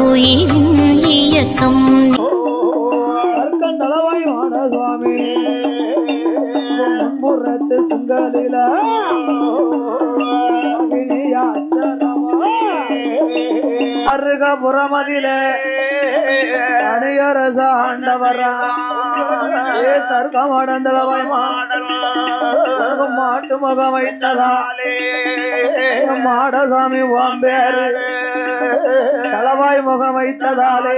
உயிரின் இயக்கம். சுவாமி சுங்கலில அருக அணியரச ஆண்டவரா. ஏ சர்க்கம் அடந்தளவாய் மாடல் மாட்டு முகம் வைத்ததாலே மாடசாமி வாம்பேரு தளவாய் முகம் வைத்ததாலே